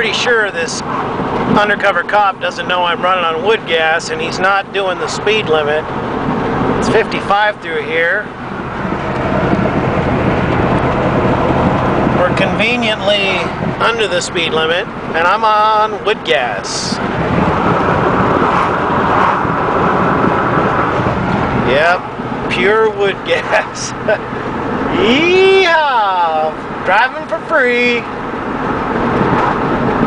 pretty sure this undercover cop doesn't know I'm running on wood gas and he's not doing the speed limit. It's 55 through here. We're conveniently under the speed limit and I'm on wood gas. Yep, pure wood gas. Yeehaw! Driving for free.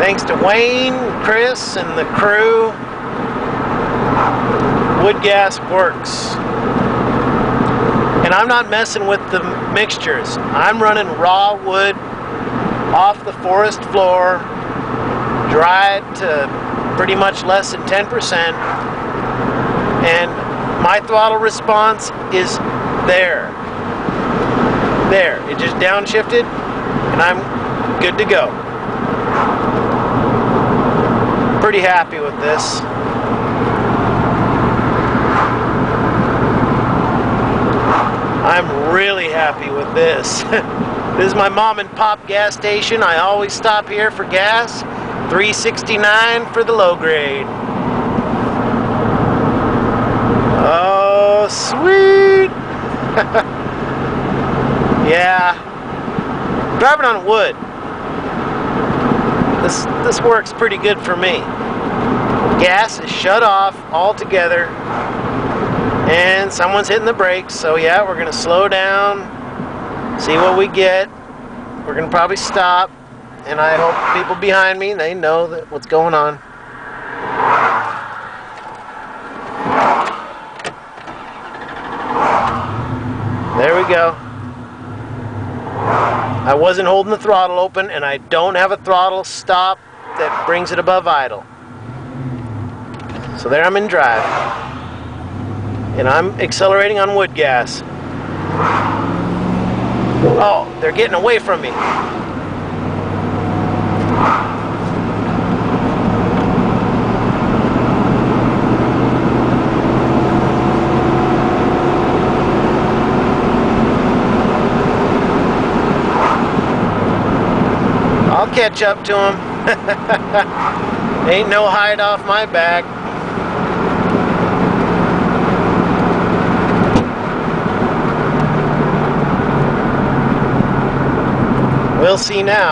Thanks to Wayne, Chris, and the crew. Wood gas works. And I'm not messing with the mixtures. I'm running raw wood off the forest floor, dried to pretty much less than 10%. And my throttle response is there. There. It just downshifted and I'm good to go. Pretty happy with this. I'm really happy with this. this is my mom and pop gas station. I always stop here for gas. 369 for the low grade. Oh, sweet! yeah. Driving on wood. This, this works pretty good for me. Gas is shut off altogether. And someone's hitting the brakes. So yeah, we're to slow down. See what we get. We're to probably stop. And I hope people behind me, they know that what's going on. There we go. I wasn't holding the throttle open and I don't have a throttle stop that brings it above idle. So there I'm in drive. And I'm accelerating on wood gas. Oh, they're getting away from me. I'll catch up to him. Ain't no hide off my back. We'll see now.